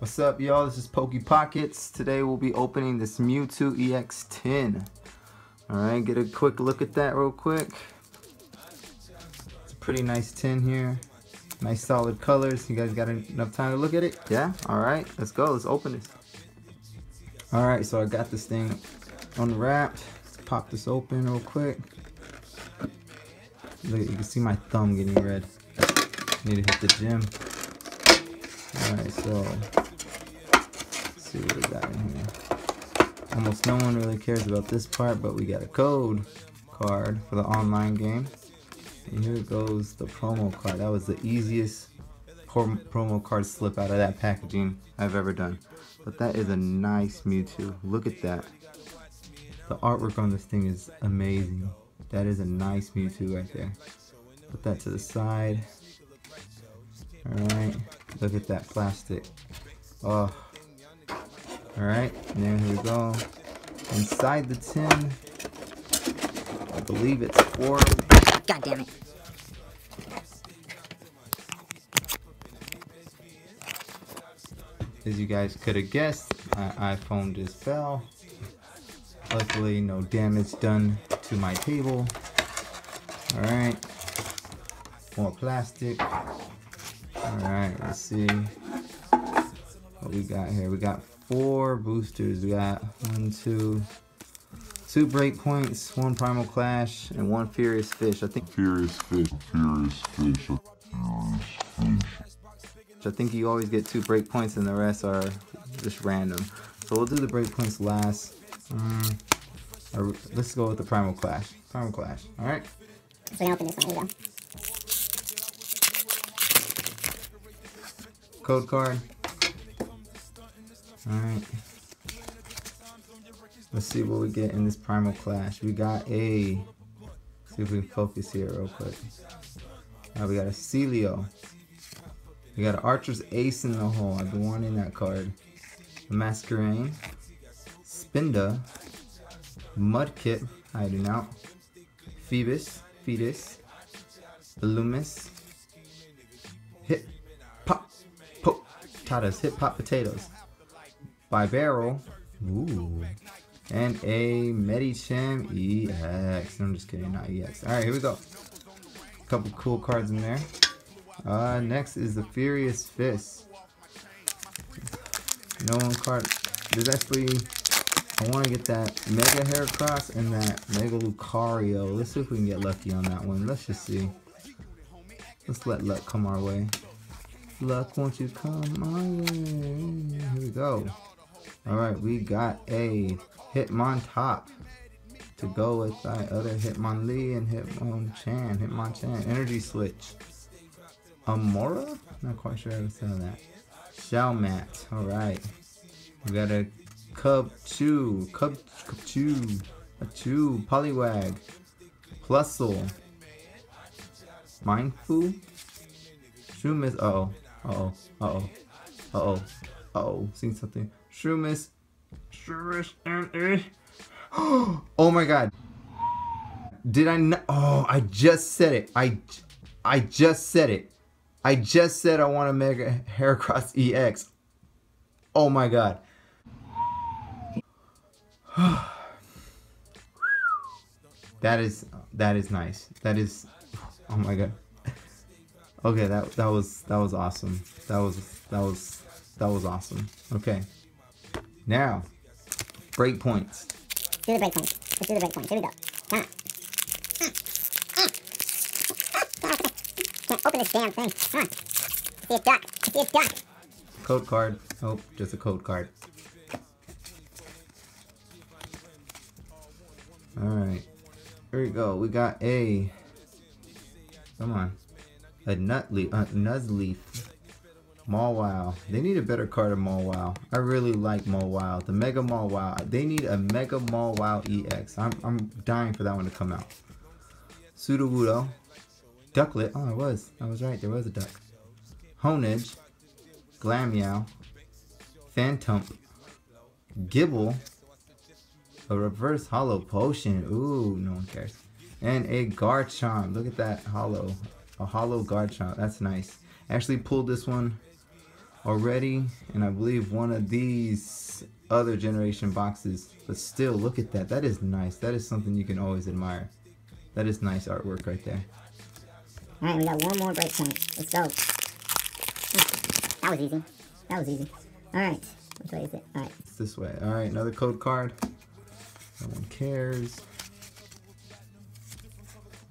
What's up, y'all? This is Poke Pockets. Today we'll be opening this Mewtwo EX tin. Alright, get a quick look at that real quick. It's a pretty nice tin here. Nice solid colors. You guys got enough time to look at it? Yeah? Alright, let's go. Let's open this. Alright, so I got this thing unwrapped. Let's pop this open real quick. Look, you can see my thumb getting red. Need to hit the gym. Alright, so see what we got in here. Almost no one really cares about this part, but we got a code card for the online game. And here goes the promo card. That was the easiest promo card slip out of that packaging I've ever done. But that is a nice Mewtwo. Look at that. The artwork on this thing is amazing. That is a nice Mewtwo right there. Put that to the side. Alright. Look at that plastic. Oh, Alright, now here we go. Inside the tin, I believe it's four. God damn it. As you guys could have guessed, my iPhone just fell. Luckily, no damage done to my table. Alright. More plastic. Alright, let's see what we got here. We got four boosters. We got one, two, two breakpoints, one primal clash, and one furious fish. I think furious fish, furious fish, furious fish. I think you always get two breakpoints, and the rest are just random. So we'll do the breakpoints last. Um, or let's go with the primal clash. Primal clash. All right. So we open this one. Here we go. Code card. Alright. Let's see what we get in this Primal Clash. We got a... See if we can focus here real quick. Now we got a Celio. We got an Archie's Ace in the hole. I've been wanting that card. A Masquerain. Spinda. Mudkip. Hiding out. Feebas. Fetus. Loomis. Hip. Pop. Poke. Tatas. Hip Pop Potatoes by Barrel. Ooh. And a Medicham EX. I'm just kidding, not EX. Alright, here we go. A couple cool cards in there. Uh, next is the Furious Fist. No one card. There's actually, I want to get that Mega Heracross and that Mega Lucario. Let's see if we can get lucky on that one. Let's just see. Let's let luck come our way. Luck, won't you come my way? Here we go. Alright, we got a Hitmon Top to go with that other Hitmonlee and Hitmonchan. Hitmonchan. Energy Switch. Amora? Not quite sure how to say that. Shelmet. Alright. We got a Cub Chew. Cub, Cub. A Chew. Poliwag. Plusle. Mindful. Shumis. Uh oh. Uh oh. Uh oh. Uh oh. Uh oh. Seen something. Shroomis. Shroomis and Oh my god. Did I not? Oh, I just said it. I, I just said it. I just said I want to make a Heracross EX. Oh my god. that is that is nice. That is oh my god. Okay, that that was that was awesome. That was that was that was awesome. Okay. Now, breakpoints. Do the breakpoints. Let's do the breakpoints. Here we go. Come on. Can't open this damn thing. Come on. I see a duck. I see a duck. Code card. Oh, just a code card. Alright. Here we go. We got a... Come on. A nut leaf. A Uh, Nuzleaf. Mawile. They need a better card of Mawile. I really like Mawile. The Mega Mawile. They need a Mega Mawile EX. I'm, I'm dying for that one to come out. Sudowoodo. Ducklett. Oh, I was. I was right. There was a duck. Honedge. Glameow. Phantom. Gible. A reverse holo potion. Ooh, no one cares. And a Garchomp. Look at that holo. A holo Garchomp. That's nice. Actually pulled this one already, and I believe one of these other generation boxes. But still, look at that. That is nice. That is something you can always admire. That is nice artwork right there. All right, we got one more break point. Let's go. Hmm. That was easy. That was easy. All right. Which way is it? All right. It's this way. All right, another code card. No one cares.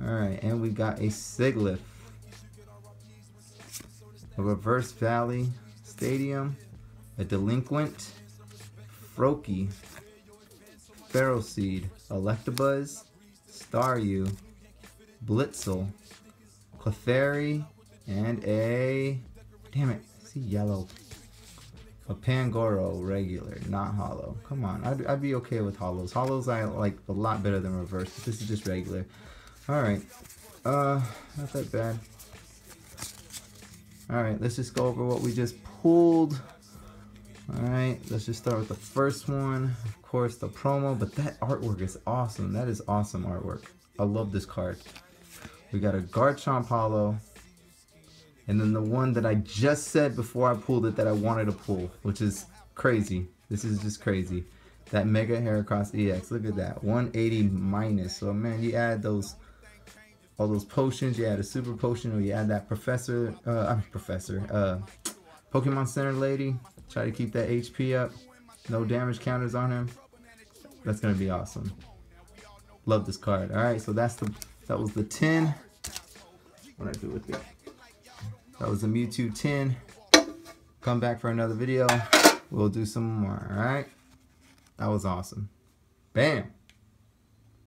All right, and we got a Sigilyph. A Reverse Valley Stadium. A Delinquent. Froakie. Ferroseed. Electabuzz. Staryu. Blitzle. Clefairy. And a... Damn it. See yellow. A Pangoro regular, not holo. Come on, I'd, I'd be okay with holos. Holos I like a lot better than reverse. This is just regular. All right, uh, not that bad. All right, let's just go over what we just pulled. All right, let's just start with the first one. Of course, the promo, but that artwork is awesome. That is awesome artwork. I love this card. We got a Garchomp Holo, and then the one that I just said before I pulled it that I wanted to pull, which is crazy. This is just crazy. That Mega Heracross EX. Look at that. 180 minus. So, man, you add those all those potions. You add a super potion or you add that professor, uh, I'm professor, uh, Pokemon Center lady. Try to keep that HP up. No damage counters on him. That's going to be awesome. Love this card. All right, so that's the, that was the 10. What do I do with it? That was the Mewtwo 10. Come back for another video. We'll do some more, alright? That was awesome. Bam!